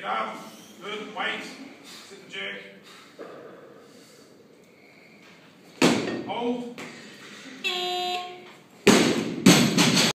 Get up. Good. Wait. Sit the jerk. Hold.